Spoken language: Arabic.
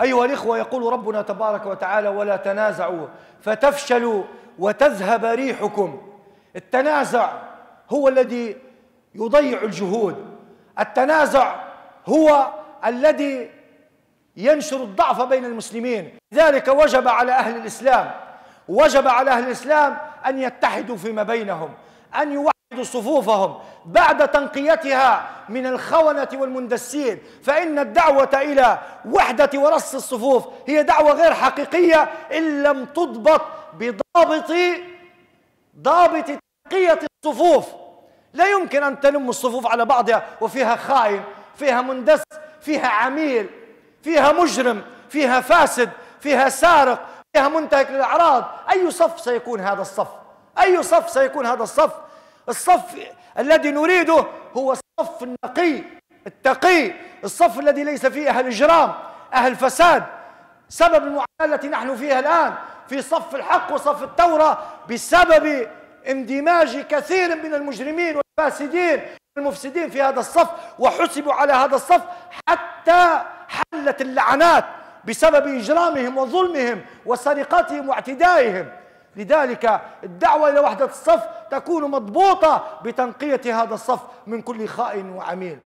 أيها الإخوة يقول ربنا تبارك وتعالى ولا تنازعوا فتفشلوا وتذهب ريحكم. التنازع هو الذي يضيع الجهود. التنازع هو الذي ينشر الضعف بين المسلمين. لذلك وجب على أهل الإسلام وجب على أهل الإسلام أن يتحدوا فيما بينهم أن يوحدوا صفوفهم بعد تنقيتها من الخونة والمندسين فإن الدعوة إلى وحدة ورص الصفوف هي دعوة غير حقيقية إن لم تضبط بضابط ضابط تنقية الصفوف. لا يمكن أن تلم الصفوف على بعضها وفيها خائن فيها مندس فيها عميل فيها مجرم فيها فاسد فيها سارق فيها منتهك للأعراض. أي صف سيكون هذا الصف؟ أي صف سيكون هذا الصف؟ الصف الذي نريده هو الصف النقي التقي الصف الذي ليس فيه أهل إجرام أهل فساد. سبب المعاناة التي نحن فيها الآن في صف الحق وصف التوراة بسبب اندماج كثير من المجرمين والفاسدين المفسدين في هذا الصف وحسبوا على هذا الصف حتى حلت اللعنات بسبب إجرامهم وظلمهم وسرقتهم واعتدائهم. لذلك الدعوة إلى وحدة الصف تكون مضبوطة بتنقية هذا الصف من كل خائن وعميل.